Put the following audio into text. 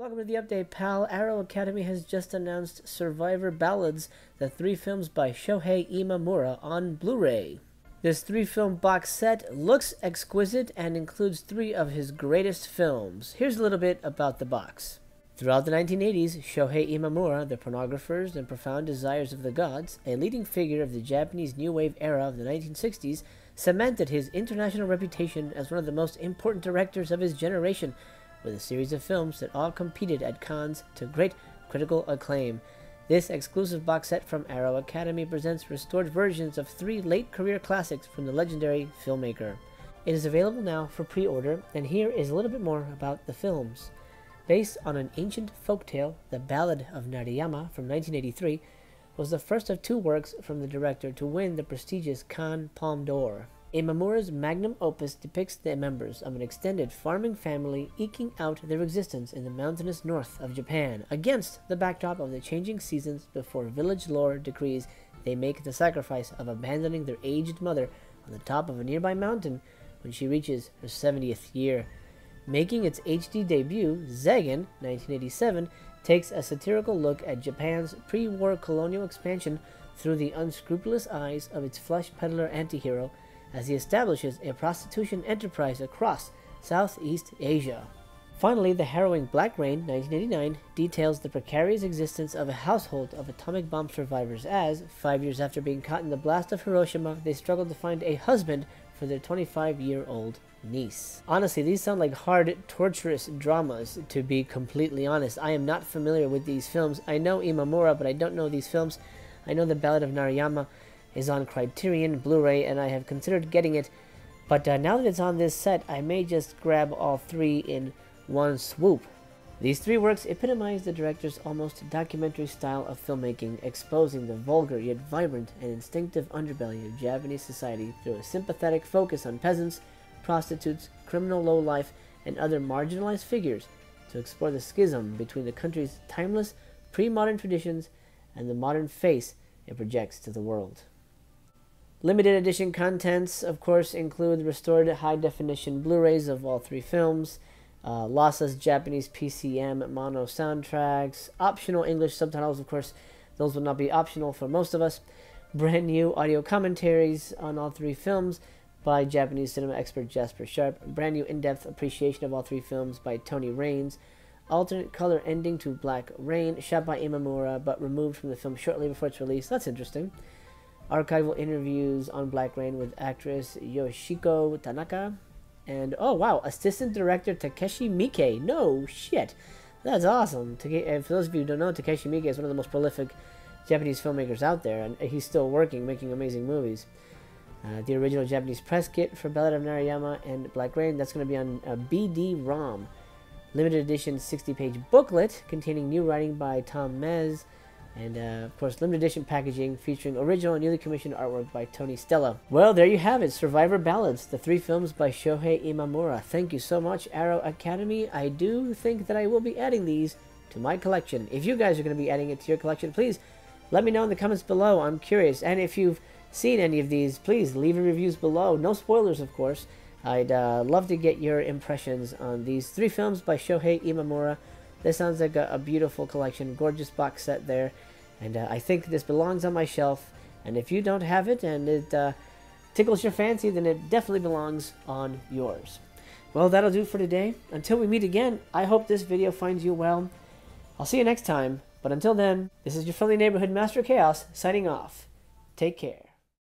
Welcome to the update, pal. Arrow Academy has just announced Survivor Ballads, the three films by Shohei Imamura on Blu-ray. This three-film box set looks exquisite and includes three of his greatest films. Here's a little bit about the box. Throughout the 1980s, Shohei Imamura, the pornographers and profound desires of the gods, a leading figure of the Japanese New Wave era of the 1960s, cemented his international reputation as one of the most important directors of his generation with a series of films that all competed at Cannes to great critical acclaim. This exclusive box set from Arrow Academy presents restored versions of three late career classics from the legendary filmmaker. It is available now for pre order, and here is a little bit more about the films. Based on an ancient folk tale, The Ballad of Narayama from 1983 was the first of two works from the director to win the prestigious Cannes Palme d'Or. Imamura's magnum opus depicts the members of an extended farming family eking out their existence in the mountainous north of Japan against the backdrop of the changing seasons before village lore decrees they make the sacrifice of abandoning their aged mother on the top of a nearby mountain when she reaches her 70th year. Making its HD debut, Zegen, 1987, takes a satirical look at Japan's pre-war colonial expansion through the unscrupulous eyes of its flesh peddler antihero as he establishes a prostitution enterprise across Southeast Asia. Finally, the harrowing Black Rain, 1989, details the precarious existence of a household of atomic bomb survivors as, five years after being caught in the blast of Hiroshima, they struggle to find a husband for their 25 year old niece. Honestly, these sound like hard, torturous dramas, to be completely honest. I am not familiar with these films. I know Imamura, but I don't know these films. I know the Ballad of Narayama is on Criterion Blu-ray, and I have considered getting it, but uh, now that it's on this set, I may just grab all three in one swoop. These three works epitomize the director's almost documentary style of filmmaking, exposing the vulgar yet vibrant and instinctive underbelly of Japanese society through a sympathetic focus on peasants, prostitutes, criminal lowlife, and other marginalized figures to explore the schism between the country's timeless, pre-modern traditions and the modern face it projects to the world. Limited edition contents, of course, include restored high definition Blu rays of all three films, uh, lossless Japanese PCM mono soundtracks, optional English subtitles, of course, those will not be optional for most of us, brand new audio commentaries on all three films by Japanese cinema expert Jasper Sharp, brand new in depth appreciation of all three films by Tony Rayns, alternate color ending to Black Rain, shot by Imamura but removed from the film shortly before its release. That's interesting archival interviews on Black Rain with actress Yoshiko Tanaka. And oh wow, assistant director Takashi Miike. No shit. That's awesome. And For those of you who don't know, Takashi Miike is one of the most prolific Japanese filmmakers out there, and he's still working, making amazing movies. Uh, the original Japanese press kit for Ballad of Narayama and Black Rain, that's going to be on a BD-ROM. Limited edition 60-page booklet containing new writing by Tom Mes, and uh, of course, limited edition packaging featuring original and newly commissioned artwork by Tony Stella. Well, there you have it Survivor Ballads, the three films by Shohei Imamura. Thank you so much, Arrow Academy. I do think that I will be adding these to my collection. If you guys are going to be adding it to your collection, please let me know in the comments below. I'm curious. And if you've seen any of these, please leave your reviews below. No spoilers, of course. I'd uh, love to get your impressions on these three films by Shohei Imamura. This sounds like a, a beautiful collection, gorgeous box set there, and uh, I think this belongs on my shelf. And if you don't have it and it uh, tickles your fancy, then it definitely belongs on yours. Well, that'll do for today. Until we meet again, I hope this video finds you well. I'll see you next time, but until then, this is your friendly neighborhood Master Chaos signing off. Take care.